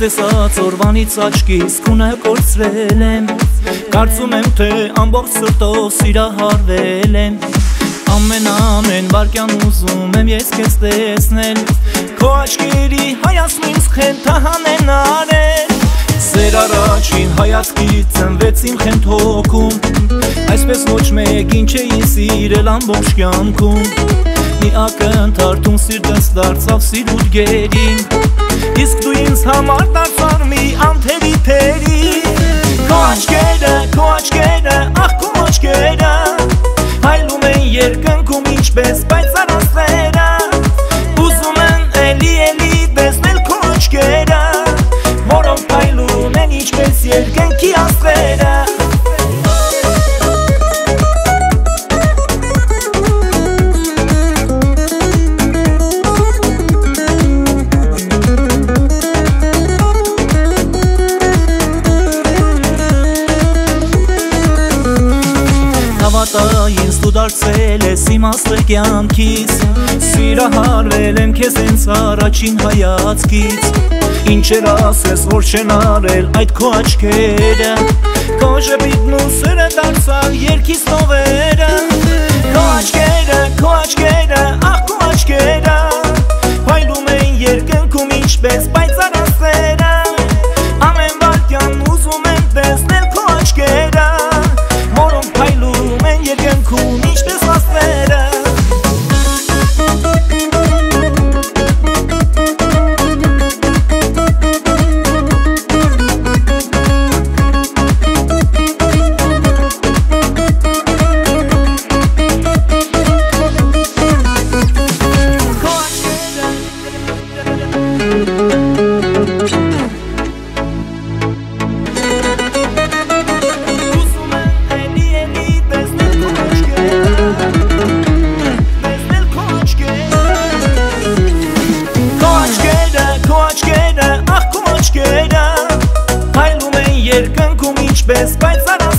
տեսած օրվանից աչքիս քունը կորցրել եմ Կարծում եմ թե ամբողջ սրտով սիրահարվել եմ Ամեն ամեն վարկյան ուզում եմ ես քեզ տեսնել Քո աչքերի հայացքին խենթահանեն արել Սեր առաջին հայացքից ծնվեց իմ խենթ հոգում Այսպես ոչ մեկին չէի սիրել ամբողջ կյանքում Մի ակնթարթուն սիրտս դարձավ սիրուտ գերին Իսկ դու ինձ համար դարձար մի անթերի թերի Քո աչքերը, քո աչքերը, ախ քո աչքերը Հայլում են երկնքում ինչպես պայծառ դարձել ես իմ աստղ կյանքից Սիրահարվել եմ քեզ հենց առաջին հայացքից Ինչեր ասես որ չեն արել այդ քո աչքերը Քո ժպիտն ու սերը դարձավ երկիս նովերը Քո աչքերը, քո աչքերը, ախ քո աչքերը Փայլում են երկնքում ինչպես բայց Beach Best Bites and